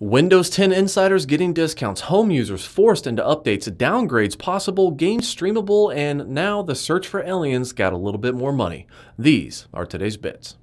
Windows 10 insiders getting discounts, home users forced into updates, downgrades possible, games streamable, and now the search for aliens got a little bit more money. These are today's bits.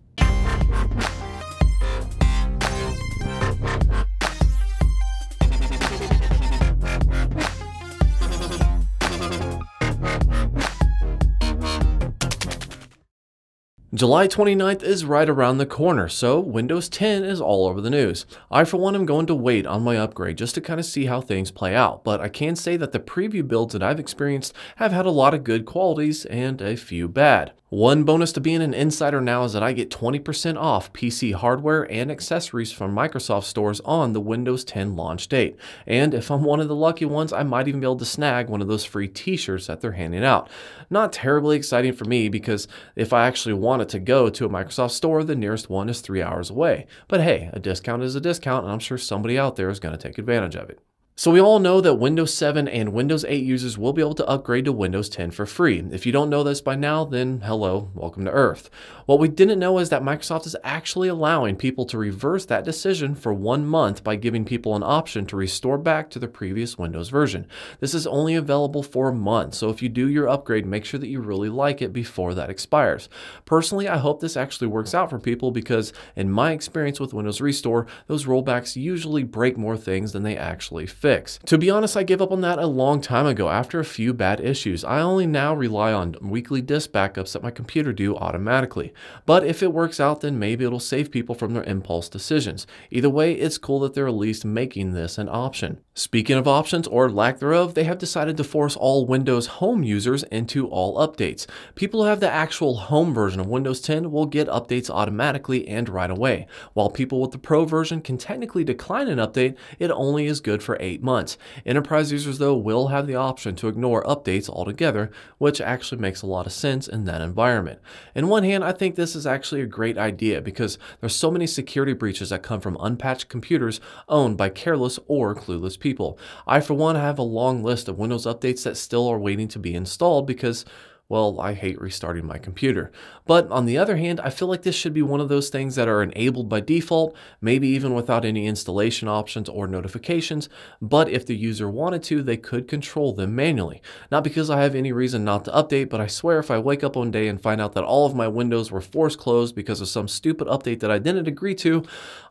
July 29th is right around the corner, so Windows 10 is all over the news. I, for one, am going to wait on my upgrade just to kind of see how things play out, but I can say that the preview builds that I've experienced have had a lot of good qualities and a few bad. One bonus to being an insider now is that I get 20% off PC hardware and accessories from Microsoft stores on the Windows 10 launch date. And if I'm one of the lucky ones, I might even be able to snag one of those free t-shirts that they're handing out. Not terribly exciting for me because if I actually wanted to go to a Microsoft store, the nearest one is three hours away. But hey, a discount is a discount and I'm sure somebody out there is going to take advantage of it. So we all know that Windows 7 and Windows 8 users will be able to upgrade to Windows 10 for free. If you don't know this by now, then hello, welcome to Earth. What we didn't know is that Microsoft is actually allowing people to reverse that decision for one month by giving people an option to restore back to the previous Windows version. This is only available for a month, so if you do your upgrade, make sure that you really like it before that expires. Personally, I hope this actually works out for people because in my experience with Windows Restore, those rollbacks usually break more things than they actually fix fix. To be honest, I gave up on that a long time ago after a few bad issues. I only now rely on weekly disk backups that my computer do automatically. But if it works out, then maybe it'll save people from their impulse decisions. Either way, it's cool that they're at least making this an option. Speaking of options or lack thereof, they have decided to force all Windows Home users into all updates. People who have the actual home version of Windows 10 will get updates automatically and right away, while people with the Pro version can technically decline an update, it only is good for 8 eight months. Enterprise users, though, will have the option to ignore updates altogether, which actually makes a lot of sense in that environment. In one hand, I think this is actually a great idea because there's so many security breaches that come from unpatched computers owned by careless or clueless people. I, for one, have a long list of Windows updates that still are waiting to be installed because well, I hate restarting my computer. But on the other hand, I feel like this should be one of those things that are enabled by default, maybe even without any installation options or notifications, but if the user wanted to, they could control them manually. Not because I have any reason not to update, but I swear if I wake up one day and find out that all of my windows were force closed because of some stupid update that I didn't agree to,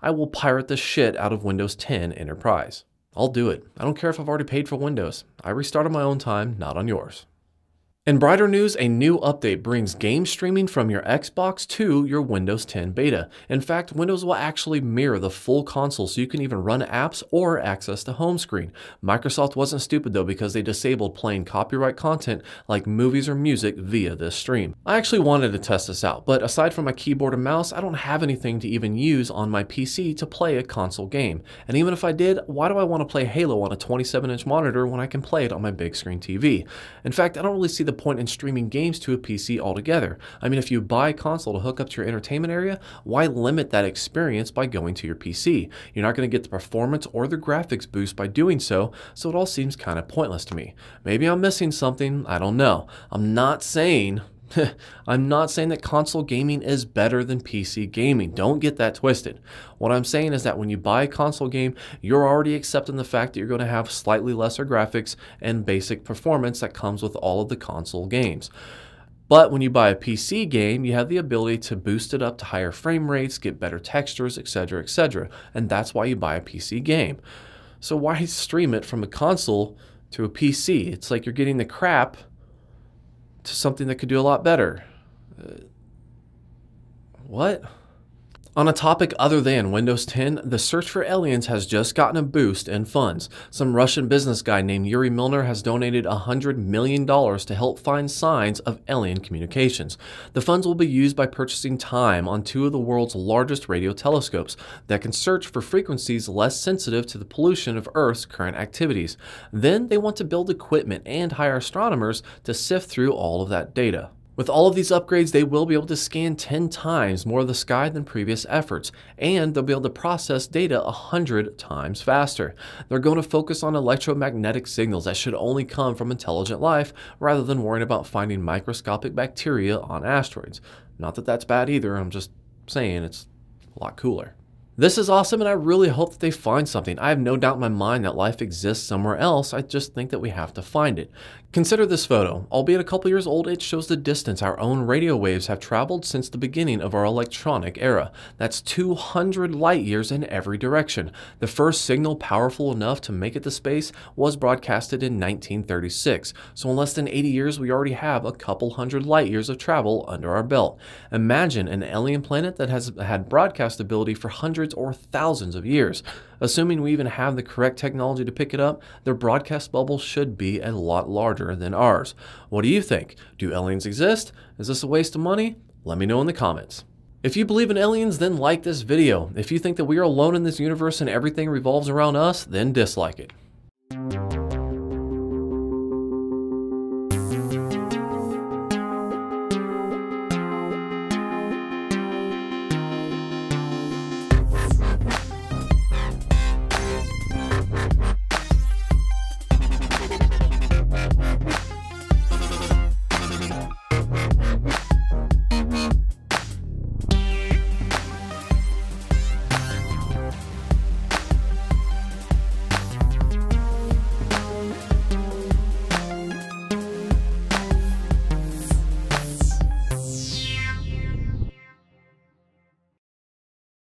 I will pirate the shit out of Windows 10 Enterprise. I'll do it. I don't care if I've already paid for Windows. I restart on my own time, not on yours. In brighter news, a new update brings game streaming from your Xbox to your Windows 10 beta. In fact, Windows will actually mirror the full console so you can even run apps or access the home screen. Microsoft wasn't stupid though because they disabled playing copyright content like movies or music via this stream. I actually wanted to test this out, but aside from my keyboard and mouse, I don't have anything to even use on my PC to play a console game. And even if I did, why do I want to play Halo on a 27 inch monitor when I can play it on my big screen TV? In fact, I don't really see the point in streaming games to a PC altogether. I mean, if you buy a console to hook up to your entertainment area, why limit that experience by going to your PC? You're not going to get the performance or the graphics boost by doing so, so it all seems kind of pointless to me. Maybe I'm missing something, I don't know. I'm not saying I'm not saying that console gaming is better than PC gaming. Don't get that twisted. What I'm saying is that when you buy a console game, you're already accepting the fact that you're going to have slightly lesser graphics and basic performance that comes with all of the console games. But when you buy a PC game, you have the ability to boost it up to higher frame rates, get better textures, etc., etc. And that's why you buy a PC game. So why stream it from a console to a PC? It's like you're getting the crap to something that could do a lot better. Uh, what? On a topic other than Windows 10, the search for aliens has just gotten a boost in funds. Some Russian business guy named Yuri Milner has donated $100 million to help find signs of alien communications. The funds will be used by purchasing time on two of the world's largest radio telescopes that can search for frequencies less sensitive to the pollution of Earth's current activities. Then they want to build equipment and hire astronomers to sift through all of that data. With all of these upgrades, they will be able to scan 10 times more of the sky than previous efforts, and they'll be able to process data 100 times faster. They're going to focus on electromagnetic signals that should only come from intelligent life rather than worrying about finding microscopic bacteria on asteroids. Not that that's bad either, I'm just saying it's a lot cooler. This is awesome, and I really hope that they find something. I have no doubt in my mind that life exists somewhere else. I just think that we have to find it. Consider this photo. Albeit a couple years old, it shows the distance our own radio waves have traveled since the beginning of our electronic era. That's 200 light years in every direction. The first signal powerful enough to make it to space was broadcasted in 1936. So in less than 80 years, we already have a couple hundred light years of travel under our belt. Imagine an alien planet that has had broadcast ability for hundreds hundreds or thousands of years. Assuming we even have the correct technology to pick it up, their broadcast bubble should be a lot larger than ours. What do you think? Do aliens exist? Is this a waste of money? Let me know in the comments. If you believe in aliens, then like this video. If you think that we are alone in this universe and everything revolves around us, then dislike it.